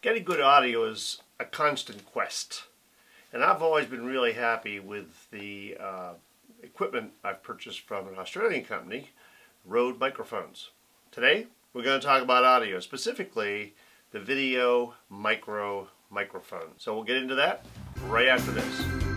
Getting good audio is a constant quest. And I've always been really happy with the uh, equipment I've purchased from an Australian company, Rode Microphones. Today, we're going to talk about audio, specifically the Video Micro microphone. So we'll get into that right after this.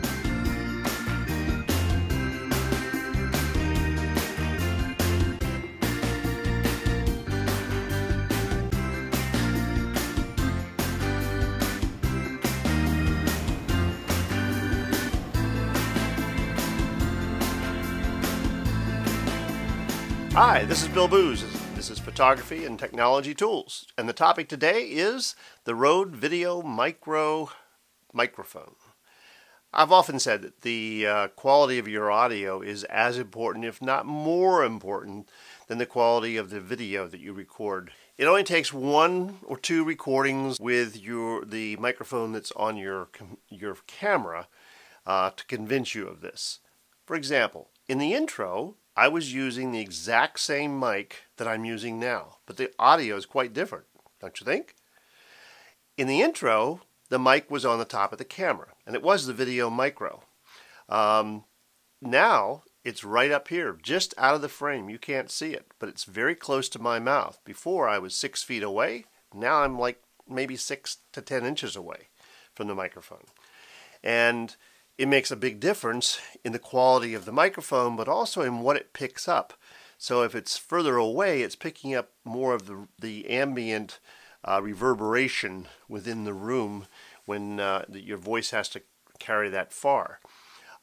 Hi, this is Bill Booz. This is Photography and Technology Tools. And the topic today is the Rode Video Micro microphone. I've often said that the uh, quality of your audio is as important, if not more important, than the quality of the video that you record. It only takes one or two recordings with your the microphone that's on your your camera uh, to convince you of this. For example, in the intro, I was using the exact same mic that I'm using now, but the audio is quite different, don't you think? In the intro, the mic was on the top of the camera, and it was the Video Micro. Um, now, it's right up here, just out of the frame. You can't see it, but it's very close to my mouth. Before, I was six feet away. Now I'm like maybe six to ten inches away from the microphone. And it makes a big difference in the quality of the microphone, but also in what it picks up. So if it's further away, it's picking up more of the, the ambient uh, reverberation within the room when uh, your voice has to carry that far.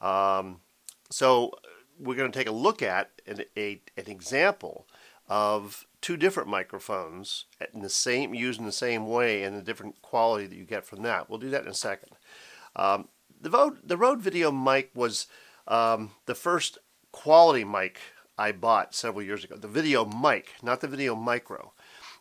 Um, so we're going to take a look at an, a, an example of two different microphones in the same used in the same way and the different quality that you get from that. We'll do that in a second. Um, the Rode, the Rode Video mic was um, the first quality mic I bought several years ago. The Video mic, not the Video Micro.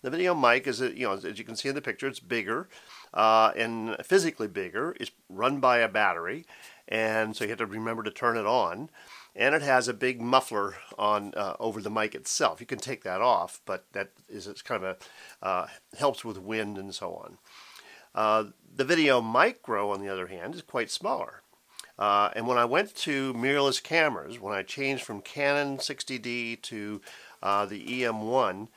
The Video mic is, you know, as you can see in the picture, it's bigger uh, and physically bigger. It's run by a battery, and so you have to remember to turn it on. And it has a big muffler on uh, over the mic itself. You can take that off, but that is it's kind of a uh, helps with wind and so on. The Video Micro, on the other hand, is quite smaller. Uh, and when I went to mirrorless cameras, when I changed from Canon 60D to uh, the EM1,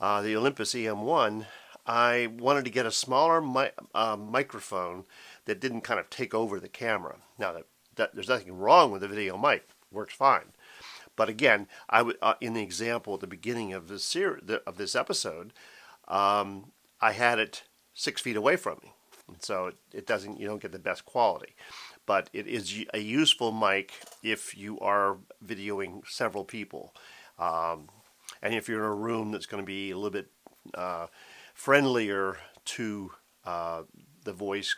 uh, the Olympus EM1, I wanted to get a smaller mi uh, microphone that didn't kind of take over the camera. Now, that, that, there's nothing wrong with the video mic. Works fine. But again, I uh, in the example at the beginning of this, of this episode, um, I had it six feet away from me so it, doesn't you don't get the best quality but it is a useful mic if you are videoing several people um, and if you're in a room that's going to be a little bit uh, friendlier to uh, the voice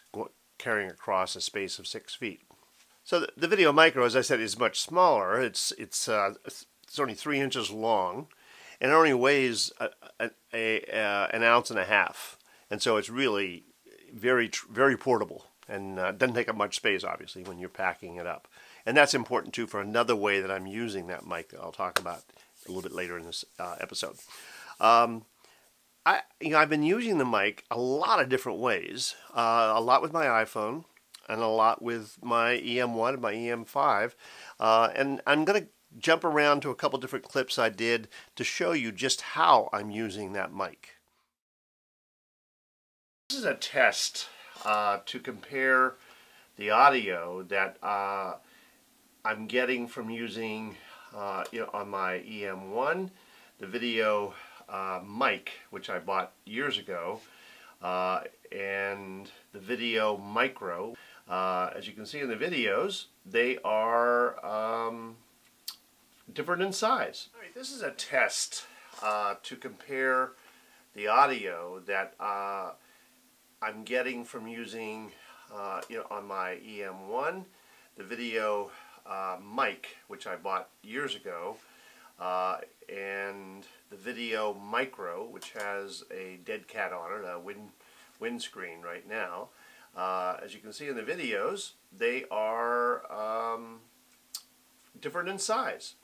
carrying across a space of six feet. So the, the, Video Micro, as I said, is much smaller. It's it's uh, it's only three inches long, and it only weighs a, a, a, an ounce and a half, and so it's really very very portable and uh, doesn't take up much space obviously when you're packing it up and that's important too for another way that I'm using that mic that I'll talk about a little bit later in this uh, episode um, I you know I've been using the mic a lot of different ways uh, a lot with my iPhone and a lot with my EM1 and my EM5 uh, and I'm going to jump around to a couple different clips I did to show you just how I'm using that mic. This is a test uh, to compare the audio that uh, I'm getting from using uh, you know, on my EM1, the video uh, mic, which I bought years ago, uh, and the video micro. Uh, as you can see in the videos, they are um, different in size. All right, this is a test to compare the audio that I'm getting from using, uh, you know, on my EM1, the video uh, mic, which I bought years ago, uh, and the video micro, which has a dead cat on it, a wind windscreen right now. Uh, as you can see in the videos, they are um, different in size.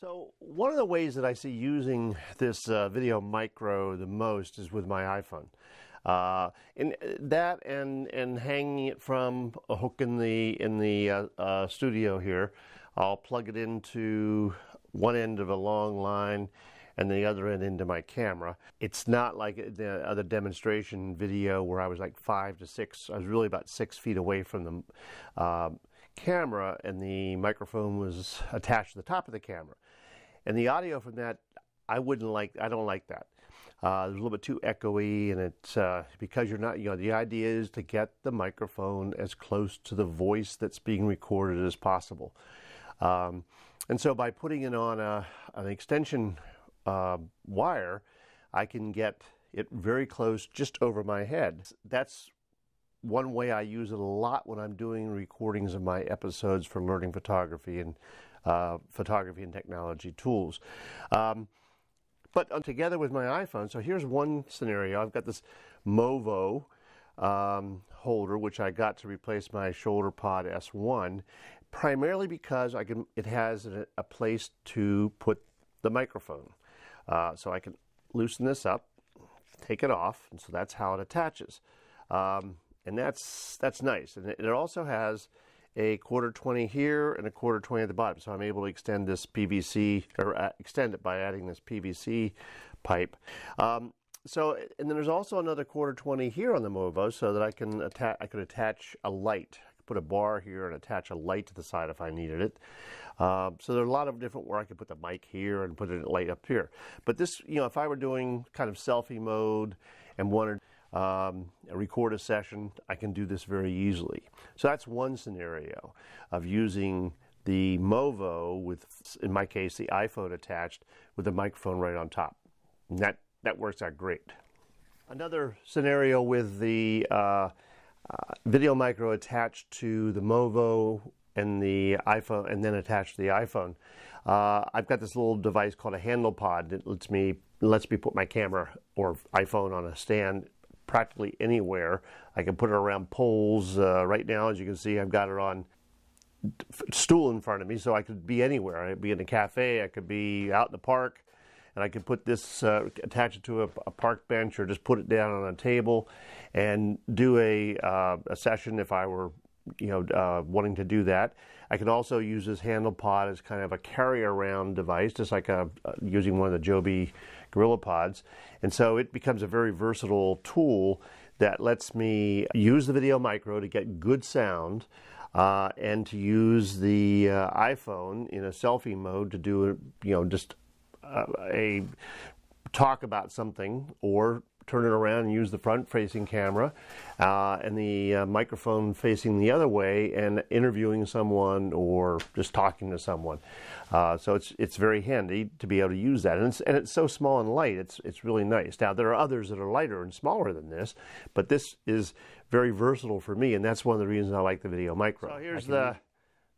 So one of the ways that I see using this uh, video micro the most is with my iPhone. Uh, and that and and hanging it from a hook in the in the uh, uh, studio here, I'll plug it into one end of a long line and the other end into my camera. It's not like the other demonstration video where I was like five to six. I was really about six feet away from the uh, camera, and the microphone was attached to the top of the camera. And the audio from that, I wouldn't like. I don't like that. Uh, it's a little bit too echoey, and it's uh, because you're not. You know, the idea is to get the microphone as close to the voice that's being recorded as possible. Um, and so, by putting it on a, an extension uh, wire, I can get it very close, just over my head. That's one way I use it a lot when I'm doing recordings of my episodes for learning photography and uh, photography and technology tools. Um, but uh, together with my iPhone, so here's one scenario. I've got this Movo um, holder, which I got to replace my shoulder pod S1, primarily because I can. It has a, a place to put the microphone, uh, so I can loosen this up, take it off, and so that's how it attaches. Um, and that's that's nice. And it also has a quarter 20 here and a quarter 20 at the bottom. So I'm able to extend this PVC or uh, extend it by adding this PVC pipe. Um, so and then there's also another quarter 20 here on the Movo so that I can attach I could attach a light. Put a bar here and attach a light to the side if I needed it. Uh, so there are a lot of different where I could put the mic here and put a light up here. But this, you know, if I were doing kind of selfie mode and wanted um, record a session, I can do this very easily. So that's one scenario of using the Movo with, in my case, the iPhone attached with the microphone right on top. And that, that works out great. Another scenario with the uh, uh, video micro attached to the Movo and the iPhone, and then attached to the iPhone. Uh, I've got this little device called a handle pod that lets me lets me put my camera or iPhone on a stand practically anywhere. I can put it around poles. Uh, right now, as you can see, I've got it on stool in front of me, so I could be anywhere. I could be in a cafe, I could be out in the park, and I could put this, uh, attach it to a, a, park bench, or just put it down on a table, and do a uh, a session if I were, you know, uh, wanting to do that. I can also use this handle pod as kind of a carry around device, just like a, uh, using one of the Joby Gorilla Pods. And so it becomes a very versatile tool that lets me use the Video Micro to get good sound uh, and to use the uh, iPhone in a selfie mode to do, you know, just uh, a talk about something or turn it around and use the front facing camera uh, and the uh, microphone facing the other way and interviewing someone or just talking to someone. Uh, so it's it's very handy to be able to use that, and it's and it's so small and light. It's it's really nice. Now there are others that are lighter and smaller than this, but this is very versatile for me, and that's one of the reasons I like the Video Micro. So here's the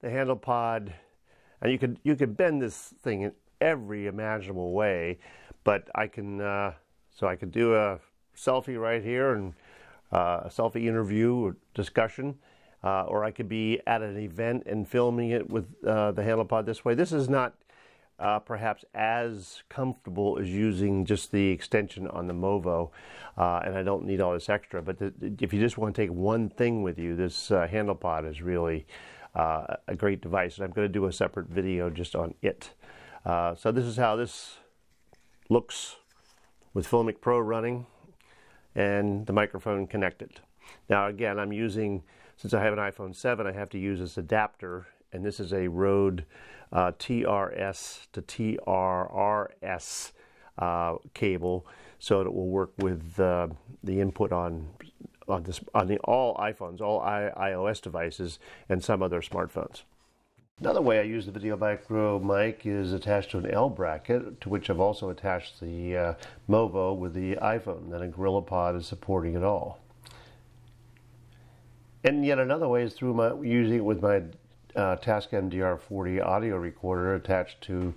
the handle pod, and you could you could bend this thing in every imaginable way, but I can uh, so I could do a selfie right here and uh, a selfie interview or discussion uh, or I could be at an event and filming it with uh, the HandlePod this way. This is not uh, perhaps as comfortable as using just the extension on the Movo, uh, and I don't need all this extra. But if you just want to take one thing with you, this uh, HandlePod is really a great device, and I'm going to do a separate video just on it. so this is how this looks with Filmic Pro running and the microphone connected. Now again, I'm using since I have an iPhone 7, I have to use this adapter, and this is a Rode uh, TRS to TRRS uh, cable, so that it will work with uh, the input on on this on the all iPhones, all I, iOS devices, and some other smartphones. Another way I use the Video Micro mic is attached to an L bracket, to which I've also attached the uh, Movo with the iPhone. Then a GorillaPod is supporting it all. And yet another way is through my using it with my uh, Tascam DR40 audio recorder attached to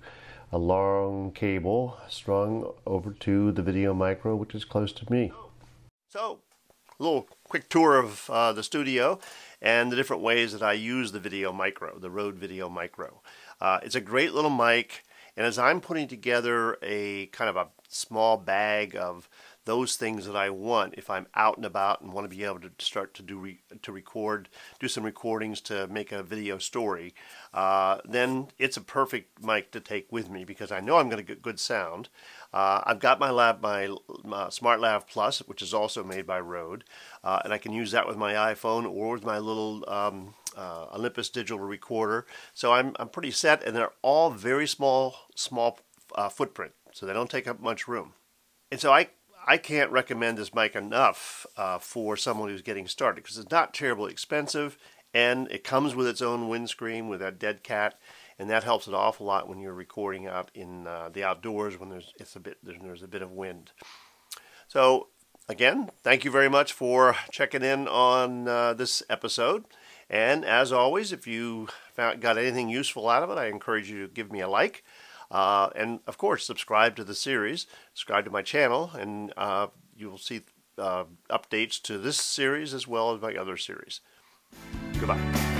a long cable strung over to the Video Micro, which is close to me. So, little quick tour of uh, the studio and the different ways that I use the Video Micro, the Rode Video Micro. Uh, it's a great little mic. And as I'm putting together a kind of a small bag of those things that I want if I'm out and about and want to be able to start to do re- to record, do some recordings to make a video story, uh, then it's a perfect mic to take with me because I know I'm going to get good sound. Uh, I've got my lab, my, my Smart Lav Plus, which is also made by Rode, uh, and I can use that with my iPhone or with my little um, uh, Olympus digital recorder. So I'm I'm pretty set, and they're all very small small uh, footprint, so they don't take up much room. And so I I can't recommend this mic enough uh, for someone who's getting started because it's not terribly expensive and it comes with its own windscreen with that dead cat and that helps an awful lot when you're recording out in uh, the outdoors when there's it's a bit there's, there's a bit of wind. So again, thank you very much for checking in on uh, this episode. And as always, if you found, got anything useful out of it, I encourage you to give me a like. Uh, and of course, subscribe to the series, subscribe to my channel, and uh, you will see uh, updates to this series as well as my other series. Goodbye.